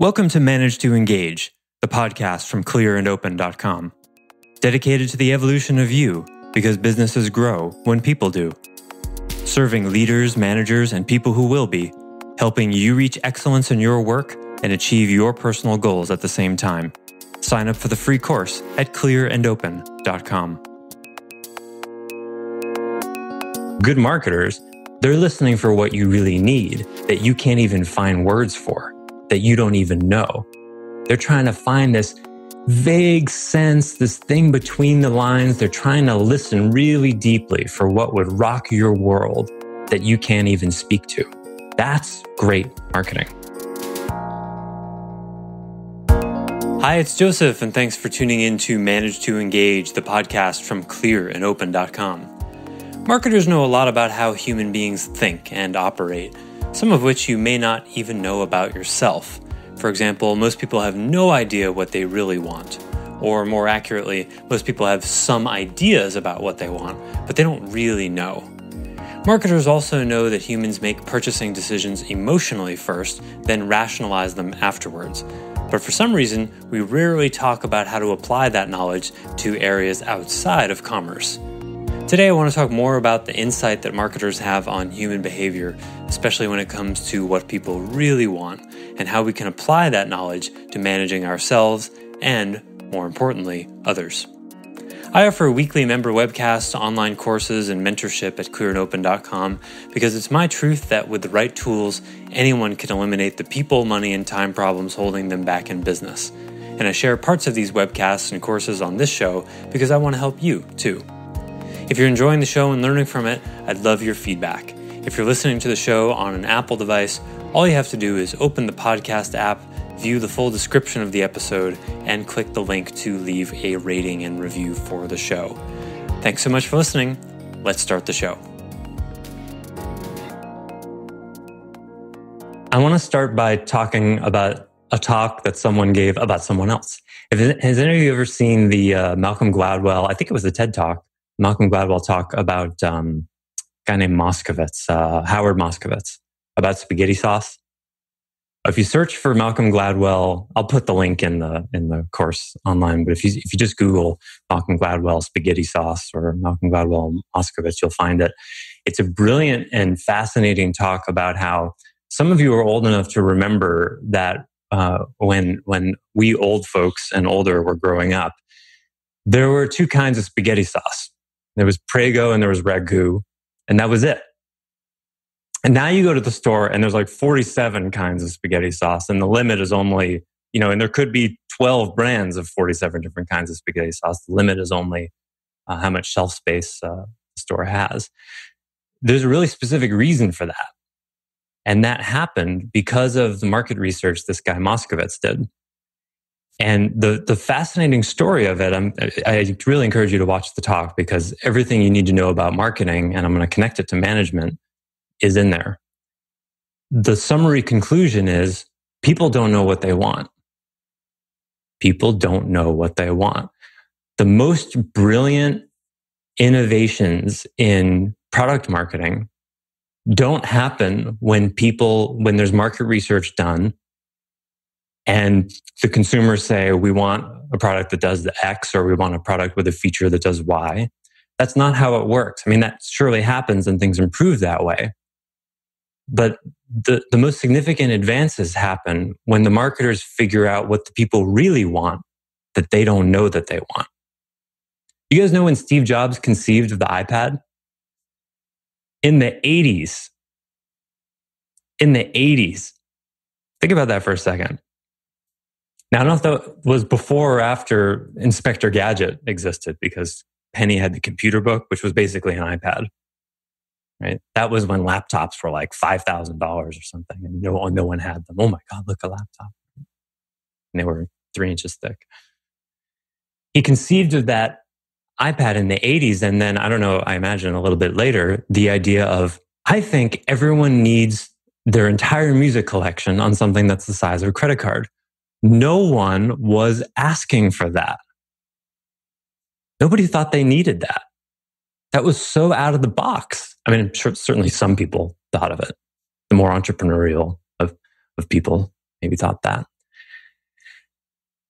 Welcome to Manage to Engage, the podcast from clearandopen.com. Dedicated to the evolution of you because businesses grow when people do. Serving leaders, managers, and people who will be, helping you reach excellence in your work and achieve your personal goals at the same time. Sign up for the free course at clearandopen.com. Good marketers, they're listening for what you really need that you can't even find words for that you don't even know. They're trying to find this vague sense, this thing between the lines. They're trying to listen really deeply for what would rock your world that you can't even speak to. That's great marketing. Hi, it's Josef, and thanks for tuning in to Manage to Engage, the podcast from clearandopen.com. Marketers know a lot about how human beings think and operate some of which you may not even know about yourself. For example, most people have no idea what they really want. Or more accurately, most people have some ideas about what they want, but they don't really know. Marketers also know that humans make purchasing decisions emotionally first, then rationalize them afterwards. But for some reason, we rarely talk about how to apply that knowledge to areas outside of commerce. Today, I want to talk more about the insight that marketers have on human behavior, especially when it comes to what people really want, and how we can apply that knowledge to managing ourselves and, more importantly, others. I offer weekly member webcasts, online courses, and mentorship at clearandopen.com because it's my truth that with the right tools, anyone can eliminate the people, money, and time problems holding them back in business. And I share parts of these webcasts and courses on this show because I want to help you too. If you're enjoying the show and learning from it, I'd love your feedback. If you're listening to the show on an Apple device, all you have to do is open the podcast app, view the full description of the episode, and click the link to leave a rating and review for the show. Thanks so much for listening. Let's start the show. I want to start by talking about a talk that someone gave about someone else. has any of you ever seen the uh, Malcolm Gladwell? I think it was the TED Talk Malcolm Gladwell talk about um, a guy named Moskowitz, uh, Howard Moskowitz, about spaghetti sauce. If you search for Malcolm Gladwell, I'll put the link in the in the course online. But if you if you just Google Malcolm Gladwell spaghetti sauce or Malcolm Gladwell Moskowitz, you'll find it. It's a brilliant and fascinating talk about how some of you are old enough to remember that uh, when when we old folks and older were growing up, there were two kinds of spaghetti sauce. There was Prego and there was Ragu, and that was it. And now you go to the store and there's like 47 kinds of spaghetti sauce, and the limit is only, you know, and there could be 12 brands of 47 different kinds of spaghetti sauce. The limit is only uh, how much shelf space uh, the store has. There's a really specific reason for that. And that happened because of the market research this guy Moskowitz did. And the the fascinating story of it, I'm, I really encourage you to watch the talk because everything you need to know about marketing, and I'm going to connect it to management, is in there. The summary conclusion is people don't know what they want. People don't know what they want. The most brilliant innovations in product marketing don't happen when people, when there's market research done and the consumers say, we want a product that does the X or we want a product with a feature that does Y. That's not how it works. I mean, that surely happens and things improve that way. But the, the most significant advances happen when the marketers figure out what the people really want that they don't know that they want. You guys know when Steve Jobs conceived of the iPad? In the 80s. In the 80s. Think about that for a second. Now, I don't know if that was before or after Inspector Gadget existed because Penny had the computer book, which was basically an iPad. Right. That was when laptops were like $5,000 or something and no, one no one had them. Oh my God, look, a laptop. And they were three inches thick. He conceived of that iPad in the 80s. And then, I don't know, I imagine a little bit later, the idea of, I think everyone needs their entire music collection on something that's the size of a credit card. No one was asking for that. Nobody thought they needed that. That was so out of the box. I mean, certainly some people thought of it. The more entrepreneurial of, of people maybe thought that.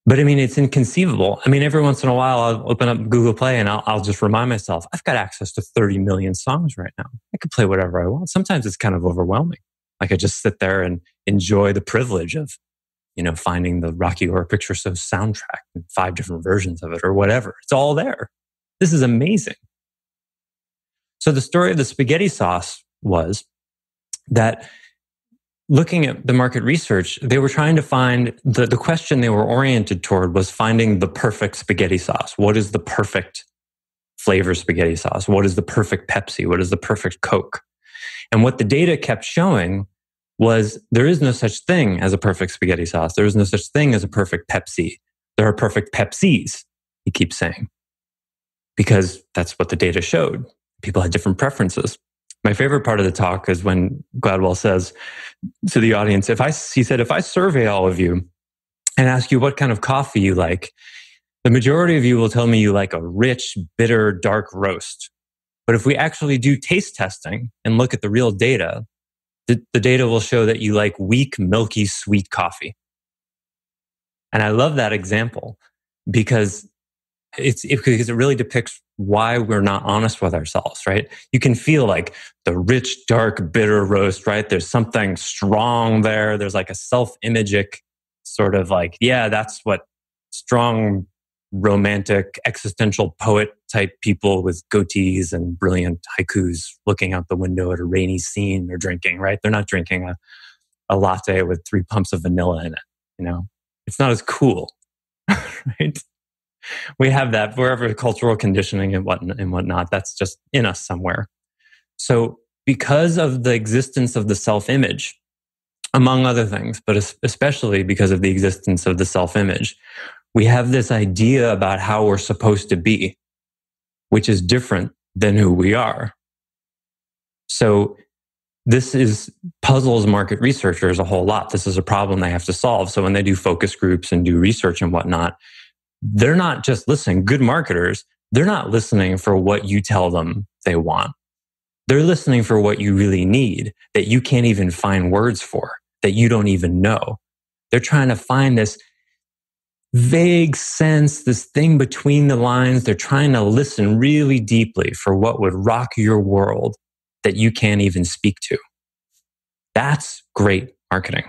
But I mean, it's inconceivable. I mean, every once in a while, I'll open up Google Play and I'll, I'll, just remind myself, I've got access to 30 million songs right now. I could play whatever I want. Sometimes it's kind of overwhelming. Like I just sit there and enjoy the privilege of, you know, finding the Rocky Horror Picture Show soundtrack five different versions of it or whatever. It's all there. This is amazing. So the story of the spaghetti sauce was that looking at the market research, they were trying to find the, the question they were oriented toward was finding the perfect spaghetti sauce. What is the perfect flavor spaghetti sauce? What is the perfect Pepsi? What is the perfect Coke? And what the data kept showing was there is no such thing as a perfect spaghetti sauce. There is no such thing as a perfect Pepsi. There are perfect Pepsis, he keeps saying, because that's what the data showed. People had different preferences. My favorite part of the talk is when Gladwell says to the audience, if I, he said, if I survey all of you and ask you what kind of coffee you like, the majority of you will tell me you like a rich, bitter, dark roast. But if we actually do taste testing and look at the real data, the, the data will show that you like weak, milky, sweet coffee. And I love that example because it's it, because it really depicts why we're not honest with ourselves, right? You can feel like the rich, dark, bitter roast, right? There's something strong there. There's like a self imagic sort of like, yeah, that's what strong, romantic, existential poet type people with goatees and brilliant haikus looking out the window at a rainy scene are drinking, right? They're not drinking a, a latte with three pumps of vanilla in it, you know? It's not as cool, right? we have that wherever cultural conditioning and what and whatnot. That's just in us somewhere. So because of the existence of the self image, among other things, but especially because of the existence of the self image, we have this idea about how we're supposed to be, which is different than who we are. So this is puzzles market researchers a whole lot. This is a problem they have to solve. So when they do focus groups and do research and whatnot, they're not just listening. Good marketers, they're not listening for what you tell them they want. They're listening for what you really need that you can't even find words for, that you don't even know. They're trying to find this vague sense, this thing between the lines. They're trying to listen really deeply for what would rock your world that you can't even speak to. That's great marketing.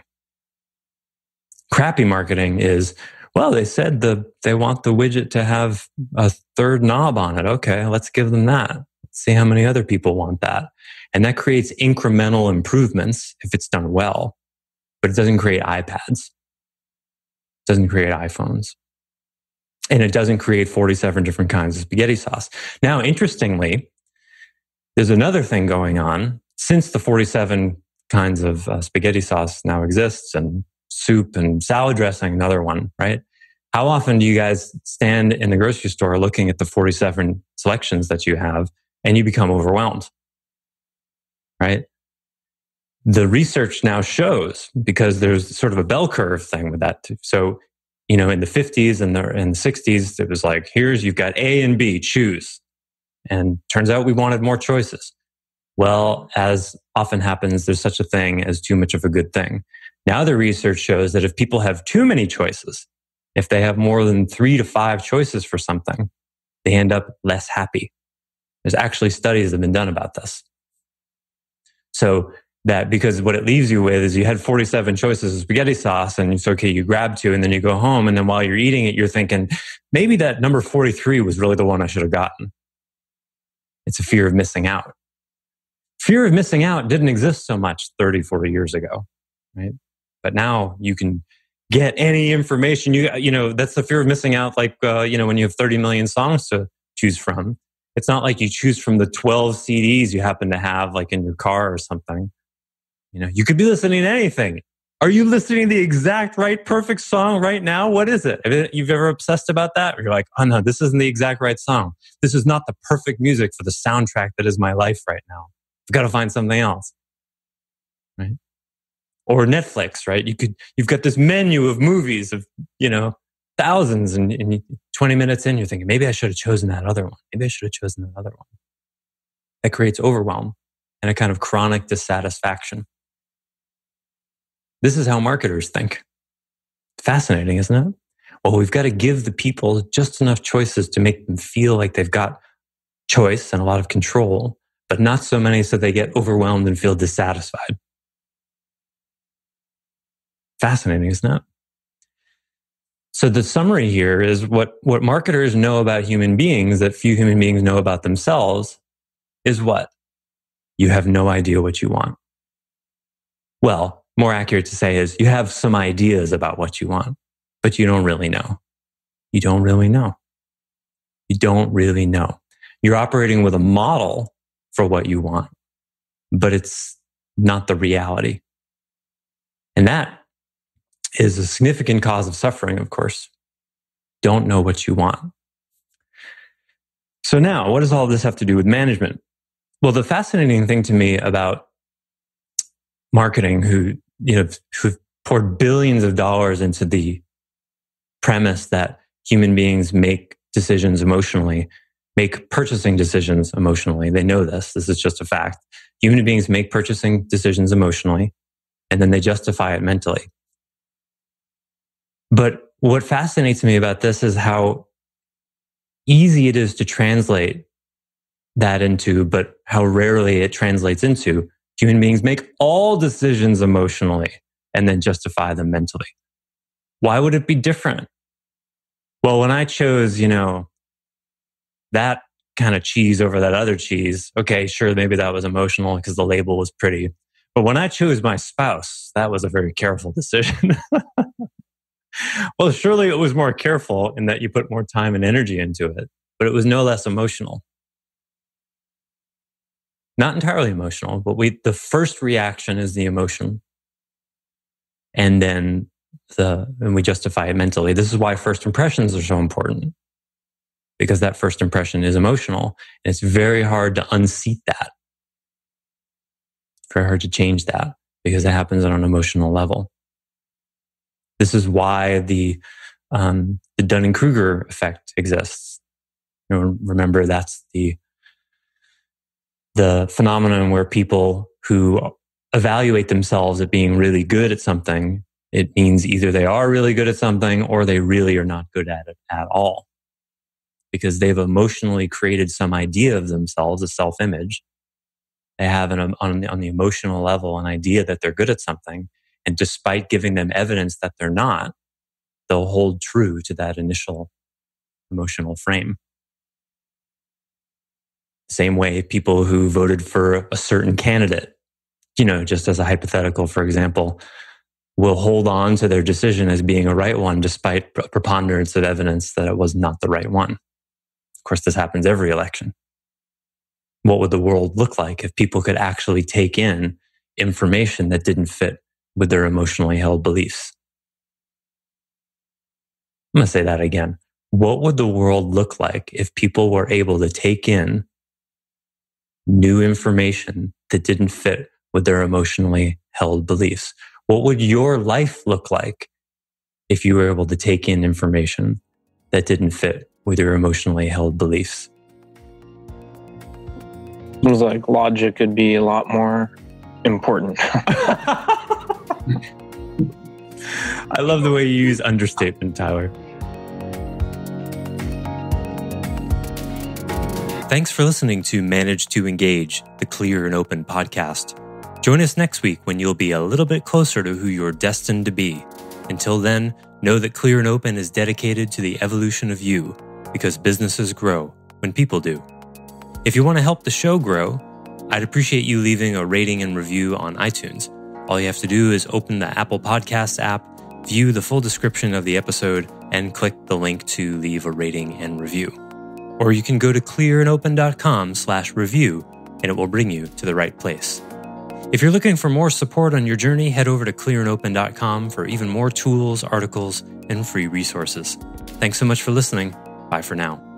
Crappy marketing is well, they said the they want the widget to have a third knob on it. Okay, let's give them that. See how many other people want that. And that creates incremental improvements if it's done well, but it doesn't create iPads. Doesn't create iPhones. And it doesn't create 47 different kinds of spaghetti sauce. Now, interestingly, there's another thing going on since the 47 kinds of uh, spaghetti sauce now exists and soup and salad dressing, another one, right? How often do you guys stand in the grocery store looking at the 47 selections that you have and you become overwhelmed? Right? The research now shows because there's sort of a bell curve thing with that. Too. So, you know, in the 50s and the, in the 60s, it was like, here's, you've got A and B, choose. And turns out we wanted more choices. Well, as often happens, there's such a thing as too much of a good thing. Now the research shows that if people have too many choices, if they have more than three to five choices for something, they end up less happy. There's actually studies that have been done about this. So that because what it leaves you with is you had 47 choices of spaghetti sauce and it's okay, you grab two and then you go home. And then while you're eating it, you're thinking, maybe that number 43 was really the one I should have gotten. It's a fear of missing out. Fear of missing out didn't exist so much 30, 40 years ago, right? But now you can get any information you you know that's the fear of missing out like uh, you know when you have 30 million songs to choose from it's not like you choose from the 12 cds you happen to have like in your car or something you know you could be listening to anything are you listening to the exact right perfect song right now what is it you've ever obsessed about that you're like oh no this isn't the exact right song this is not the perfect music for the soundtrack that is my life right now i've got to find something else right or Netflix, right? You could, you've got this menu of movies of, you know, thousands and, and 20 minutes in, you're thinking, maybe I should have chosen that other one. Maybe I should have chosen another one. That creates overwhelm and a kind of chronic dissatisfaction. This is how marketers think. Fascinating, isn't it? well, we've got to give the people just enough choices to make them feel like they've got choice and a lot of control, but not so many so they get overwhelmed and feel dissatisfied. Fascinating, isn't it? So the summary here is what, what marketers know about human beings that few human beings know about themselves is what? You have no idea what you want. Well, more accurate to say is you have some ideas about what you want, but you don't really know. You don't really know. You don't really know. You're operating with a model for what you want, but it's not the reality. And that is a significant cause of suffering, of course. Don't know what you want. So now, what does all this have to do with management? Well, the fascinating thing to me about marketing who, you know, who've poured billions of dollars into the premise that human beings make decisions emotionally, make purchasing decisions emotionally. They know this. This is just a fact. Human beings make purchasing decisions emotionally and then they justify it mentally. But what fascinates me about this is how easy it is to translate that into, but how rarely it translates into. Human beings make all decisions emotionally and then justify them mentally. Why would it be different? Well, when I chose, you know, that kind of cheese over that other cheese, okay, sure, maybe that was emotional because the label was pretty. But when I chose my spouse, that was a very careful decision. well, surely it was more careful in that you put more time and energy into it, but it was no less emotional not entirely emotional, but we, the first reaction is the emotion. And then the, and we justify it mentally. This is why first impressions are so important because that first impression is emotional and it's very hard to unseat that. Very hard to change that because it happens on an emotional level. This is why the, um, the Dunning Kruger effect exists. You know, remember that's the the phenomenon where people who evaluate themselves at being really good at something, it means either they are really good at something or they really are not good at it at all. Because they've emotionally created some idea of themselves, a self image. They have an, on, on the emotional level an idea that they're good at something. And despite giving them evidence that they're not, they'll hold true to that initial emotional frame. Same way, people who voted for a certain candidate, you know, just as a hypothetical, for example, will hold on to their decision as being a right one despite preponderance of evidence that it was not the right one. Of course, this happens every election. What would the world look like if people could actually take in information that didn't fit with their emotionally held beliefs? I'm going to say that again. What would the world look like if people were able to take in new information that didn't fit with their emotionally held beliefs? What would your life look like if you were able to take in information that didn't fit with your emotionally held beliefs? It was like logic could be a lot more important. I love the way you use understatement, Tyler. Thanks for listening to Manage to Engage, the Clear and Open podcast. Join us next week when you'll be a little bit closer to who you're destined to be. Until then, know that Clear and Open is dedicated to the evolution of you because businesses grow when people do. If you want to help the show grow, I'd appreciate you leaving a rating and review on iTunes. All you have to do is open the Apple Podcasts app, view the full description of the episode, and click the link to leave a rating and review or you can go to clearandopen.com slash review and it will bring you to the right place. If you're looking for more support on your journey, head over to clearandopen.com for even more tools, articles, and free resources. Thanks so much for listening. Bye for now.